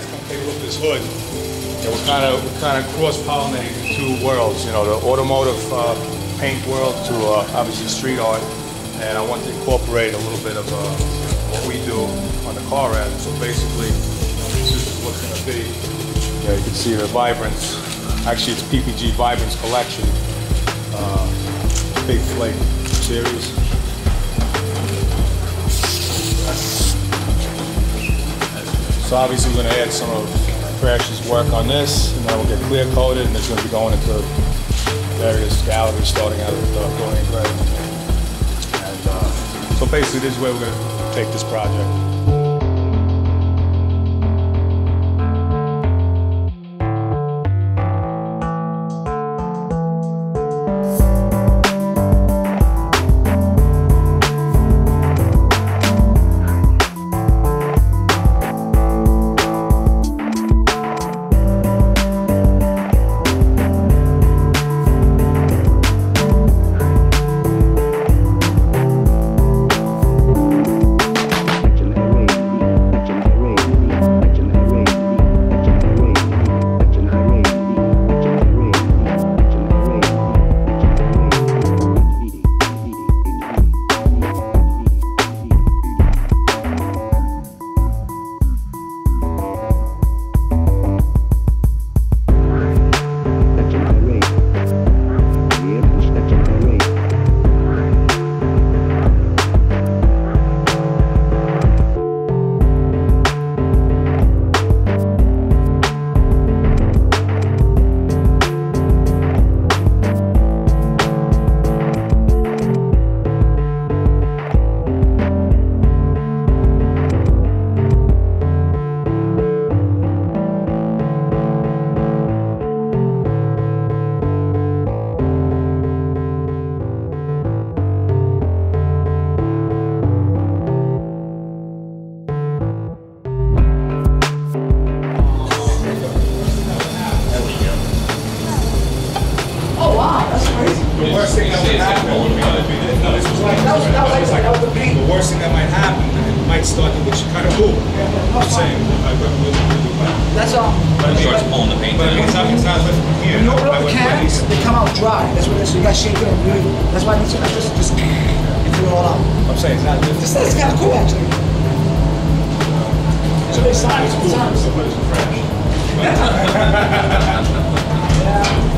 this hood, yeah, we're kind of we're kind of cross-pollinating the two worlds. You know, the automotive uh, paint world to uh, obviously street art, and I want to incorporate a little bit of uh, what we do on the car end. So basically, this is what's going to be. Yeah, you can see the Vibrance. Actually, it's PPG Vibrance Collection, uh, Big Flake series. So obviously we're gonna add some of Crash's work on this, and then we'll get clear coated, and it's gonna be going into various galleries, starting out with uh, Dorian Grey. And uh, so basically, this is where we're gonna take this project. the worst thing that would happen that, was like, that was, the worst thing that might happen, it might start to get you kind of cool. I'm saying, I wouldn't really That's all. But it starts pulling the paint But it's not, it's not here. You can, they come out dry. That's what it is, so you gotta shake it and really. That's why I need to, just, just, and throw it all out. I'm saying, it's not. This is kind of cool, actually. So they signed it. It's cool, somebody's fresh. yeah.